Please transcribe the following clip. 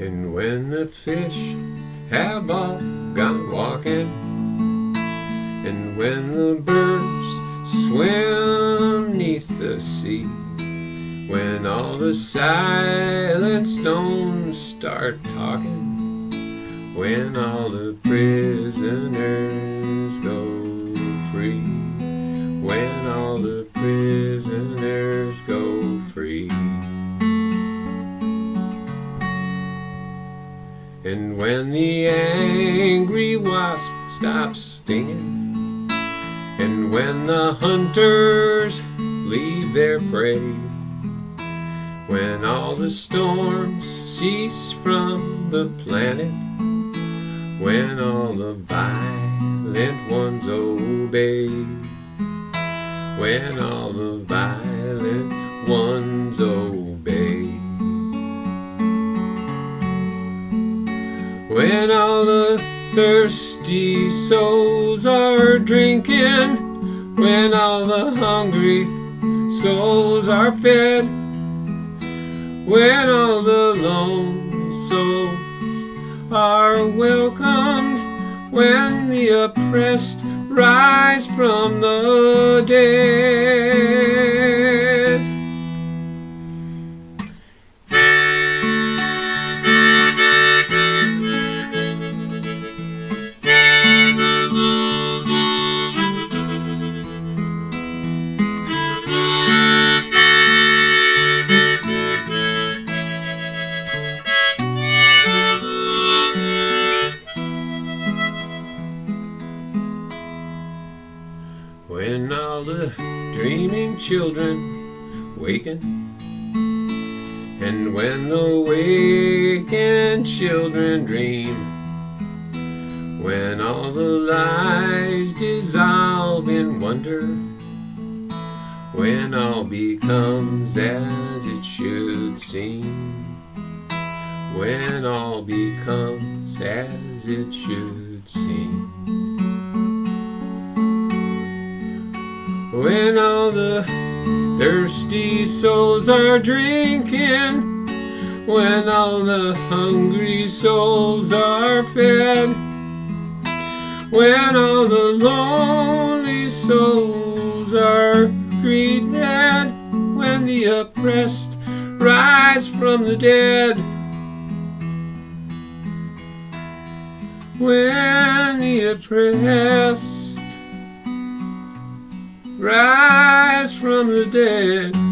And when the fish have all gone walking, and when the birds swim neath the sea, when all the silent stones start talking, when all the prisoners go free, when all the prisoners And when the angry wasp stops stinging, and when the hunters leave their prey, when all the storms cease from the planet, when all the violent ones obey, when all the violent ones obey. When all the thirsty souls are drinking, when all the hungry souls are fed, when all the lonely souls are welcomed, when the oppressed rise from the dead. When all the dreaming children waken, and when the wakened children dream, when all the lies dissolve in wonder, when all becomes as it should seem, when all becomes as it should seem. When all the thirsty souls are drinking, when all the hungry souls are fed, when all the lonely souls are greeted, when the oppressed rise from the dead, when the oppressed rise from the dead.